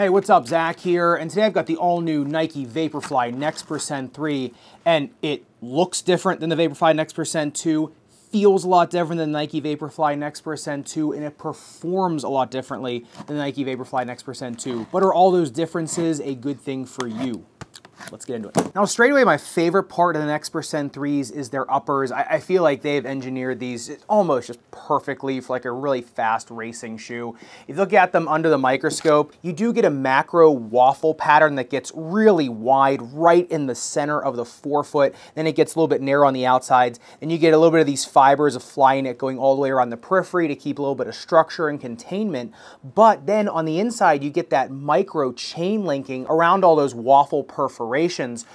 Hey, what's up? Zach here, and today I've got the all-new Nike Vaporfly Next Percent 3, and it looks different than the Vaporfly Next Percent 2, feels a lot different than Nike Vaporfly Next Percent 2, and it performs a lot differently than Nike Vaporfly Next Percent 2. But are all those differences a good thing for you? Let's get into it. Now, straight away, my favorite part of the Next Percent 3s is their uppers. I, I, feel like they've engineered these almost just perfectly for like a really fast racing shoe. If you look at them under the microscope, you do get a macro waffle pattern that gets really wide right in the center of the forefoot. Then it gets a little bit narrow on the outsides. Then you get a little bit of these fibers of Flyknit going all the way around the periphery to keep a little bit of structure and containment. But then on the inside, you get that micro chain linking around all those waffle perforations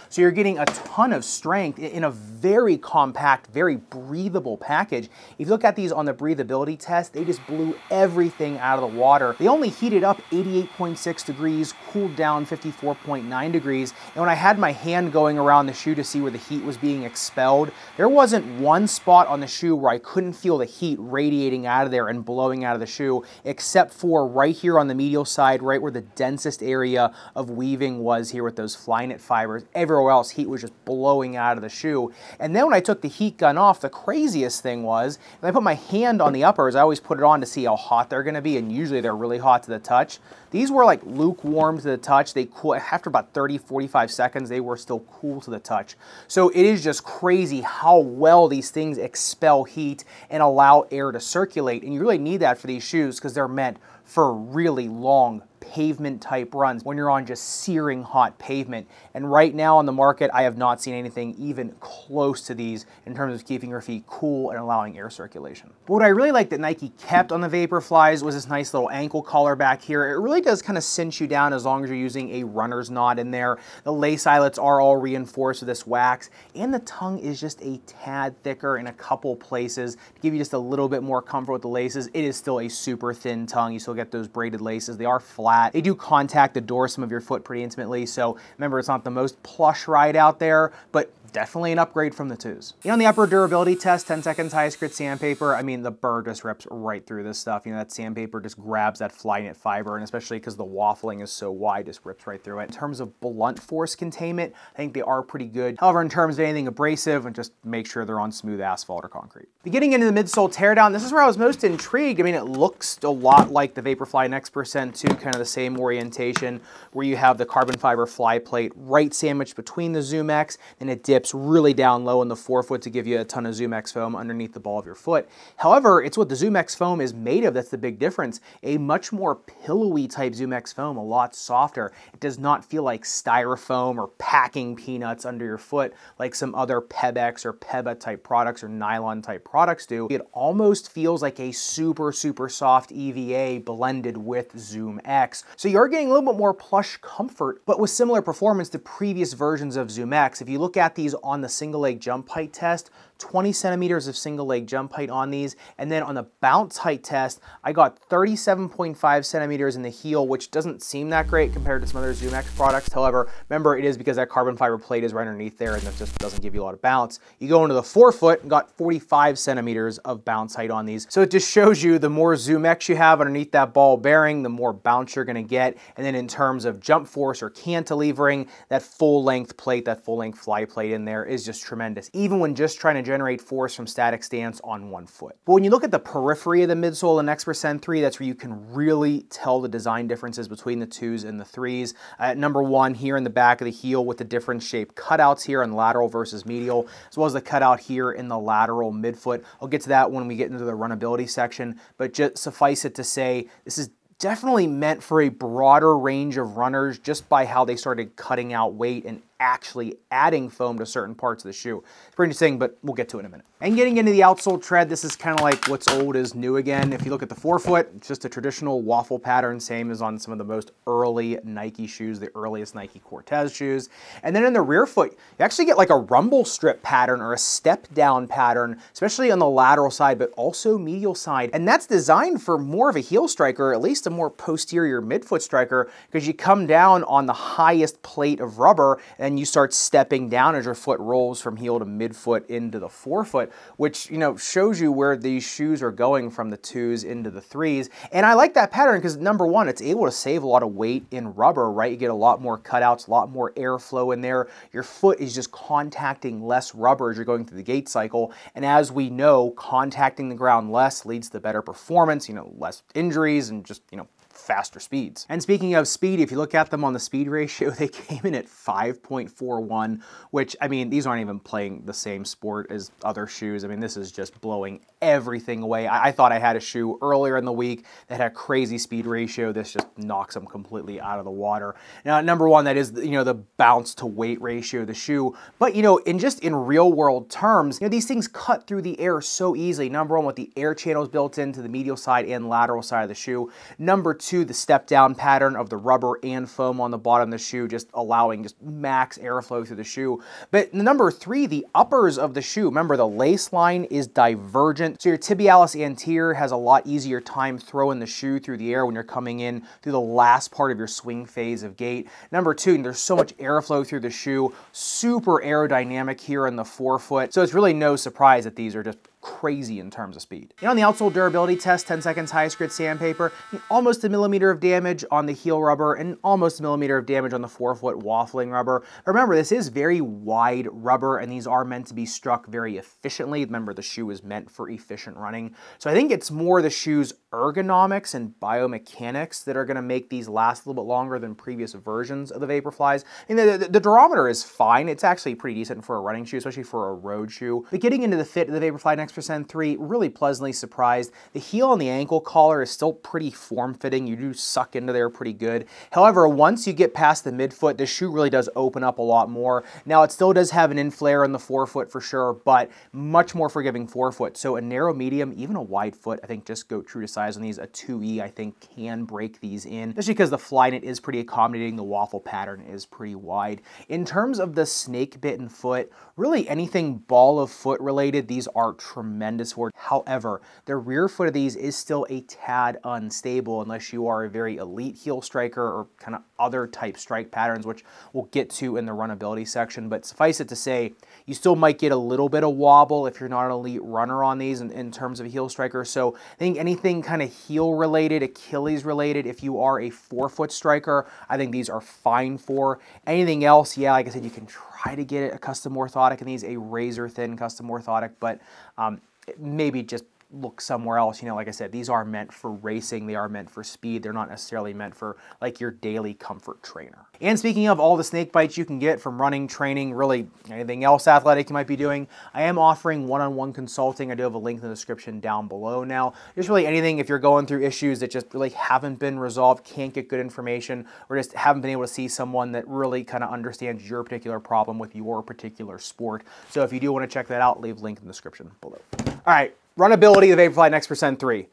so you're getting a ton of strength in a very compact, very breathable package. If you look at these on the breathability test, they just blew everything out of the water. They only heated up 88.6 degrees, cooled down 54.9 degrees. And when I had my hand going around the shoe to see where the heat was being expelled, there wasn't one spot on the shoe where I couldn't feel the heat radiating out of there and blowing out of the shoe, except for right here on the medial side, right where the densest area of weaving was here with those Flyknit fibers. Everywhere else, heat was just blowing out of the shoe. And then when I took the heat gun off, the craziest thing was, when I put my hand on the uppers, I always put it on to see how hot they're gonna be, and usually they're really hot to the touch. These were like lukewarm to the touch. They cool, after about 30, 45 seconds, they were still cool to the touch. So it is just crazy how well these things expel heat and allow air to circulate. And you really need that for these shoes because they're meant for really long pavement type runs when you're on just searing hot pavement. And right now on the market, I have not seen anything even close to these in terms of keeping your feet cool and allowing air circulation. But what I really like that Nike kept on the Vaporflies was this nice little ankle collar back here. It really does kind of cinch you down as long as you're using a runner's knot in there. The lace eyelets are all reinforced with this wax and the tongue is just a tad thicker in a couple places to give you just a little bit more comfort with the laces. It is still a super thin tongue. You still get those braided laces. They are flat flat. They do contact the dorsum of your foot pretty intimately, so remember it's not the most plush ride out there, but definitely an upgrade from the twos. You know, on the upper durability test, 10 seconds highest grit sandpaper, I mean, the burr just rips right through this stuff. You know, that sandpaper just grabs that Flyknit fiber, and especially because the waffling is so wide, just rips right through it. In terms of blunt force containment, I think they are pretty good. However, in terms of anything abrasive, and just make sure they're on smooth asphalt or concrete. Getting into the midsole teardown, this is where I was most intrigued. I mean, it looks a lot like the Vaporfly Next Percent 2, kind of the same orientation, where you have the carbon fiber fly plate right sandwiched between the Zoom X, and it dips really down low in the forefoot to give you a ton of ZoomX foam underneath the ball of your foot. However, it's what the ZoomX foam is made of that's the big difference. A much more pillowy type ZoomX foam, a lot softer. It does not feel like styrofoam or packing peanuts under your foot like some other Pebax or Peba type products or nylon type products do. It almost feels like a super, super soft EVA blended with ZoomX. So you're getting a little bit more plush comfort, but with similar performance to previous versions of ZoomX. If you look at these on the single leg jump height test, 20 centimeters of single leg jump height on these. And then on the bounce height test, I got 37.5 centimeters in the heel, which doesn't seem that great compared to some other ZoomX products. However, remember it is because that carbon fiber plate is right underneath there and that just doesn't give you a lot of bounce. You go into the forefoot and got 45 centimeters of bounce height on these. So it just shows you the more ZoomX you have underneath that ball bearing, the more bounce you're gonna get. And then in terms of jump force or cantilevering, that full length plate, that full length fly plate in there is just tremendous. Even when just trying to generate force from static stance on one foot. But when you look at the periphery of the midsole in Next Percent 3, that's where you can really tell the design differences between the twos and the threes. Uh, number one, here in the back of the heel with the different shape cutouts here on lateral versus medial, as well as the cutout here in the lateral midfoot. I'll get to that when we get into the runnability section, but just suffice it to say, this is definitely meant for a broader range of runners just by how they started cutting out weight and actually adding foam to certain parts of the shoe. It's pretty interesting, but we'll get to it in a minute. And getting into the outsole tread, this is kind of like what's old is new again. If you look at the forefoot, it's just a traditional waffle pattern, same as on some of the most early Nike shoes, the earliest Nike Cortez shoes. And then in the rear foot, you actually get like a rumble strip pattern or a step down pattern, especially on the lateral side, but also medial side. And that's designed for more of a heel striker, at least a more posterior midfoot striker, because you come down on the highest plate of rubber and you start stepping down as your foot rolls from heel to midfoot into the forefoot, which, you know, shows you where these shoes are going from the twos into the threes. And I like that pattern because number one, it's able to save a lot of weight in rubber, right? You get a lot more cutouts, a lot more airflow in there. Your foot is just contacting less rubber as you're going through the gait cycle. And as we know, contacting the ground less leads to better performance, you know, less injuries and just, you know, faster speeds. And speaking of speed, if you look at them on the speed ratio, they came in at 5.41, which, I mean, these aren't even playing the same sport as other shoes. I mean, this is just blowing everything away. I, I thought I had a shoe earlier in the week that had a crazy speed ratio. This just knocks them completely out of the water. Now, number one, that is, you know, the bounce to weight ratio of the shoe. But, you know, in just in real world terms, you know, these things cut through the air so easily. Number one, with the air channels built into the medial side and lateral side of the shoe. Number two, the step down pattern of the rubber and foam on the bottom of the shoe, just allowing just max airflow through the shoe. But number three, the uppers of the shoe. Remember, the lace line is divergent, so your tibialis anterior has a lot easier time throwing the shoe through the air when you're coming in through the last part of your swing phase of gait. Number two, there's so much airflow through the shoe, super aerodynamic here in the forefoot, so it's really no surprise that these are just crazy in terms of speed. And on the outsole durability test, 10 seconds highest grit sandpaper, almost a millimeter of damage on the heel rubber and almost a millimeter of damage on the forefoot waffling rubber. Remember, this is very wide rubber and these are meant to be struck very efficiently. Remember, the shoe is meant for efficient running. So I think it's more the shoe's ergonomics and biomechanics that are gonna make these last a little bit longer than previous versions of the Vaporflies. And the, the, the durometer is fine. It's actually pretty decent for a running shoe, especially for a road shoe. But getting into the fit of the Vaporfly Next Percent 3, really pleasantly surprised. The heel and the ankle collar is still pretty form-fitting. You do suck into there pretty good. However, once you get past the midfoot, the shoe really does open up a lot more. Now, it still does have an in-flare on the forefoot for sure, but much more forgiving forefoot. So a narrow medium, even a wide foot, I think just go true to size on these. A 2E, I think, can break these in, especially because the Flyknit is pretty accommodating. The waffle pattern is pretty wide. In terms of the snake bitten foot, really anything ball of foot related, these are tremendous tremendous for. However, the rear foot of these is still a tad unstable unless you are a very elite heel striker or kind of other type strike patterns, which we'll get to in the runnability section. But suffice it to say, you still might get a little bit of wobble if you're not an elite runner on these in, in terms of heel striker. So I think anything kind of heel related, Achilles related, if you are a forefoot striker, I think these are fine for. Anything else, yeah, like I said, you can try to get a custom orthotic in these, a razor thin custom orthotic, but um, maybe just look somewhere else. You know, like I said, these are meant for racing. They are meant for speed. They're not necessarily meant for like your daily comfort trainer. And speaking of all the snake bites you can get from running, training, really anything else athletic you might be doing, I am offering one-on-one -on -one consulting. I do have a link in the description down below now. Just really anything if you're going through issues that just really haven't been resolved, can't get good information, or just haven't been able to see someone that really kind of understands your particular problem with your particular sport. So if you do want to check that out, leave link in the description below. All right, Runnability of Vaporfly Next Percent 3.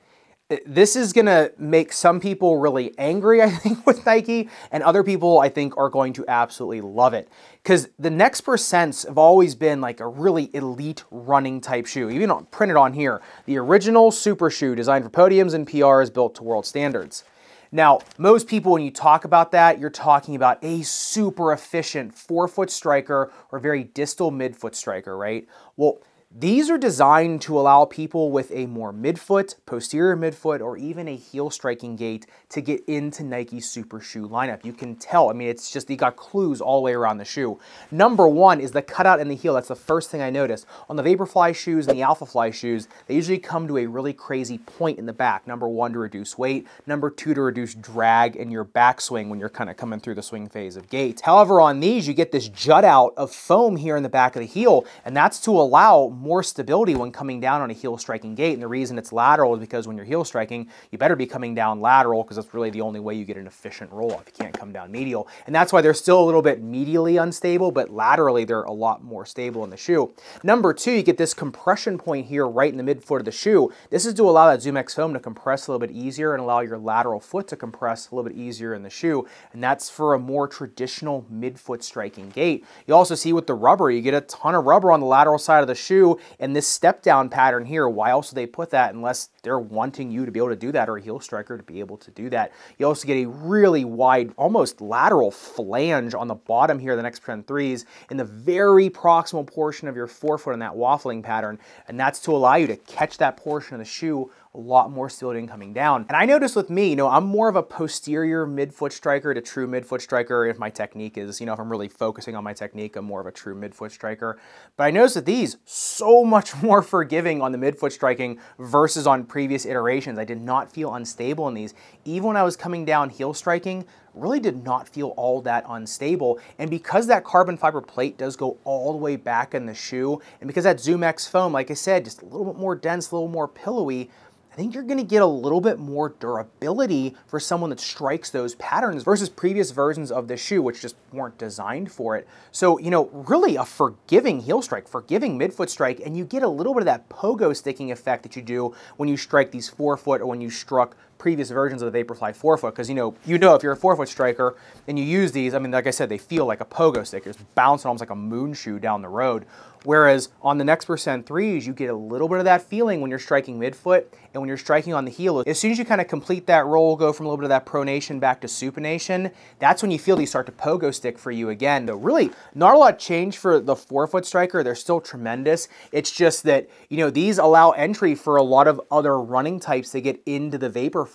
Uh, this is going to make some people really angry, I think, with Nike, and other people, I think, are going to absolutely love it. Because the Next Percents have always been like a really elite running type shoe, even on, printed on here. The original super shoe designed for podiums and PRs built to world standards. Now, most people, when you talk about that, you're talking about a super efficient forefoot striker or very distal midfoot striker, right? Well, these are designed to allow people with a more midfoot, posterior midfoot, or even a heel striking gait to get into Nike's Super Shoe lineup. You can tell, I mean, it's just, you got clues all the way around the shoe. Number one is the cutout in the heel. That's the first thing I noticed. On the Vaporfly shoes and the Alphafly shoes, they usually come to a really crazy point in the back. Number one, to reduce weight. Number two, to reduce drag in your backswing when you're kind of coming through the swing phase of gait. However, on these, you get this jut out of foam here in the back of the heel, and that's to allow more stability when coming down on a heel striking gait. And the reason it's lateral is because when you're heel striking, you better be coming down lateral because that's really the only way you get an efficient roll off. You can't come down medial. And that's why they're still a little bit medially unstable, but laterally they're a lot more stable in the shoe. Number two, you get this compression point here right in the midfoot of the shoe. This is to allow that ZoomX foam to compress a little bit easier and allow your lateral foot to compress a little bit easier in the shoe. And that's for a more traditional midfoot striking gait. You also see with the rubber, you get a ton of rubber on the lateral side of the shoe And this step down pattern here, why else do they put that unless they're wanting you to be able to do that or a heel striker to be able to do that. You also get a really wide, almost lateral flange on the bottom here, the Next Percent 3s, in the very proximal portion of your forefoot in that waffling pattern. And that's to allow you to catch that portion of the shoe a lot more stability coming down. And I noticed with me, you know, I'm more of a posterior midfoot striker to true midfoot striker if my technique is, you know, if I'm really focusing on my technique, I'm more of a true midfoot striker. But I noticed that these so much more forgiving on the midfoot striking versus on previous iterations. I did not feel unstable in these. Even when I was coming down heel striking, really did not feel all that unstable. And because that carbon fiber plate does go all the way back in the shoe, and because that Zoom X foam, like I said, just a little bit more dense, a little more pillowy, I think you're gonna get a little bit more durability for someone that strikes those patterns versus previous versions of the shoe, which just weren't designed for it. So, you know, really a forgiving heel strike, forgiving midfoot strike, and you get a little bit of that pogo sticking effect that you do when you strike these forefoot or when you struck previous versions of the Vaporfly forefoot because you know you know if you're a forefoot striker and you use these, I mean, like I said, they feel like a pogo stick. It's bouncing almost like a moon shoe down the road. Whereas on the Next Percent 3s, you get a little bit of that feeling when you're striking midfoot and when you're striking on the heel. As soon as you kind of complete that roll, go from a little bit of that pronation back to supination, that's when you feel these start to pogo stick for you again. So really, not a lot change for the forefoot striker. They're still tremendous. It's just that, you know, these allow entry for a lot of other running types to get into the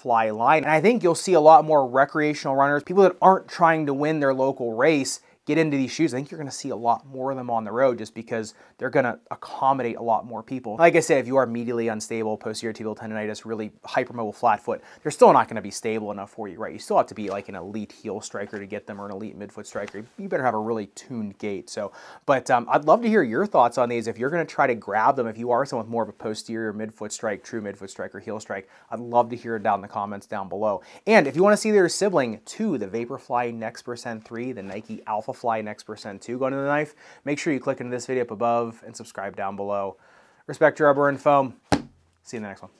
Vaporfly line. And I think you'll see a lot more recreational runners, people that aren't trying to win their local race, get into these shoes, I think you're going to see a lot more of them on the road just because they're going to accommodate a lot more people. Like I said, if you are medially unstable, posterior tibial tendonitis, really hypermobile flat foot, they're still not going to be stable enough for you, right? You still have to be like an elite heel striker to get them or an elite midfoot striker. You better have a really tuned gait. So, but um, I'd love to hear your thoughts on these. If you're going to try to grab them, if you are someone with more of a posterior midfoot strike, true midfoot strike or heel strike, I'd love to hear it down in the comments down below. And if you want to see their sibling to the Vaporfly Next Percent 3, the Nike Alpha Fly Next Percent 2 going to the knife, make sure you click into this video up above and subscribe down below. Respect your rubber and foam. See you in the next one.